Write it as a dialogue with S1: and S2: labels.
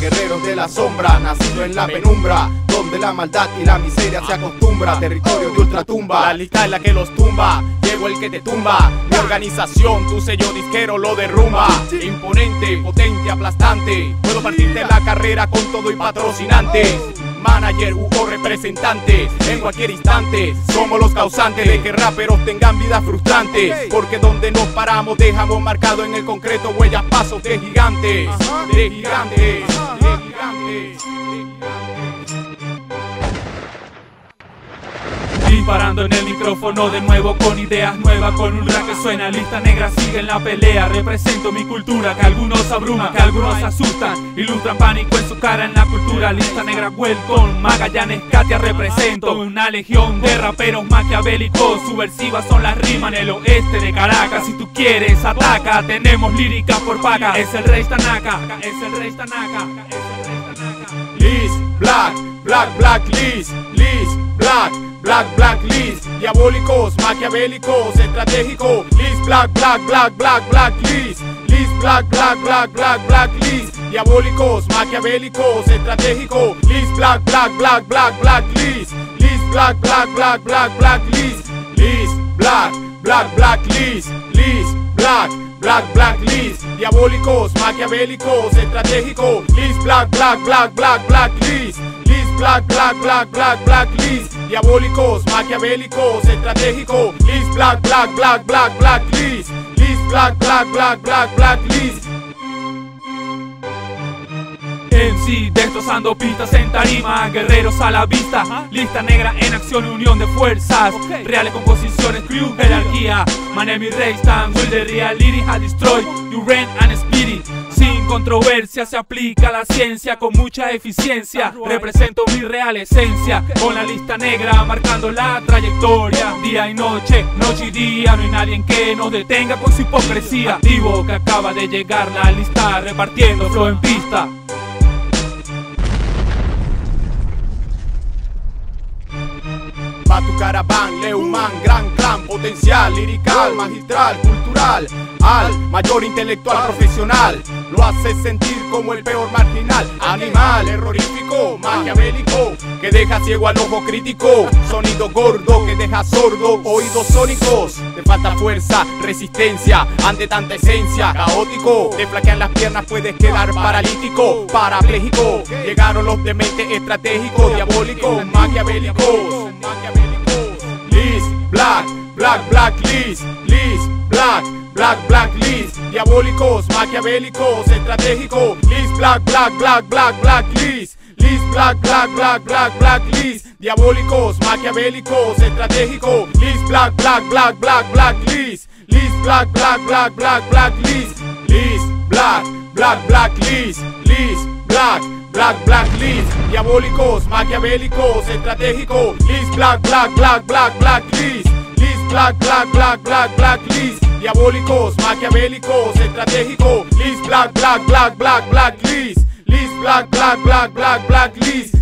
S1: guerreros de la sombra, nacido en la penumbra, donde la maldad y la miseria se acostumbra, territorio de ultratumba, la lista es la que los tumba, llego el que te tumba, mi organización, tu sello disquero lo derrumba, imponente, potente, aplastante, puedo partirte la carrera con todo y patrocinante manager u representante. En cualquier instante somos los causantes de que raperos tengan vida frustrante. Porque donde nos paramos dejamos marcado en el concreto huellas pasos de gigantes de gigantes de gigantes
S2: Disparando en el micrófono de nuevo con ideas nuevas Con un rap que suena, lista negra sigue en la pelea. Represento mi cultura que algunos abruman, que algunos asustan Ilustran pánico en su cara en la cultura. Lista negra welcome, Magallanes Katia represento Una legión de raperos maquiavélicos. Subversivas son las rimas en el oeste de Caracas. Si tú quieres ataca, tenemos líricas por paga. Es el rey Tanaka, es el rey Tanaka, es el rey Tanaka.
S1: Liz, Black, Black, Black, Liz, Liz, Black Black, black, list, diabólicos, maquiavélicos, estratégicos, list, black, black, black, black, black, list, list, black, black, black, black, black, list, diabólicos, maquiavélicos, estratégicos, list, black, black, black, black, black, list, list, black, black, black, black, black, list, list, black, black, black, list, list, black, black, black, list, diabólicos, maquiavélicos, estratégicos, list, black, black, black, black, black, list, list, black, black, black, black, black, list, diabólicos, maquiavélicos, estratégicos, list, black, black, black, black, black, list, list, black, black, black, black, black, list.
S2: MC destrozando pistas en tarima, guerreros a la vista, lista negra en acción, unión de fuerzas, reales composiciones, crew, jerarquía, my name is Raystan, will the real lyric I destroy, you reign and spirit, sin controversia se aplica la ciencia con mucha eficiencia, represento mi real esencia, con la lista negra marcando la trayectoria, día y noche, noche y día, no hay nadie que nos detenga con su hipocresía, activo que acaba de llegar la lista, repartiendo flow en pista.
S1: Va tu caraván, Leuman, gran clan, potencial, lirical, magistral, cultural, al mayor intelectual profesional. Lo hace sentir como el peor marginal, animal, errorífico, maquiavélico, que deja ciego al ojo crítico, sonido gordo que deja sordo, oídos sónicos. Te falta fuerza, resistencia, ante tanta esencia, caótico. Te flaquean las piernas, puedes quedar paralítico, parapléjico. Llegaron los dementes estratégicos, diabólicos, maquiavélicos. Liz, black, black, black, Liz, Liz, black. Black, black, Liz, diabólicos, maquiavélicos, estratégicos, Liz, black, black, black, black, black, Liz, Liz, black, black, black, black, black, Liz, diabólicos, maquiavélicos, estratégicos, Liz, black, black, black, black, black, Liz, Liz, black, black, black, black, black, Liz, Liz, black, black, black, Liz, Liz, black, black, black, Liz, diabólicos, maquiavélicos, estratégicos, Liz, black, black, black, black, black, Liz, Liz, black, black, black, black, black, Liz, diabólicos, maquiavélicos, estratégicos, Liz, black, black, black, black, black, Liz, Liz, black, black, black, black, black, Liz,